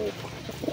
pouco.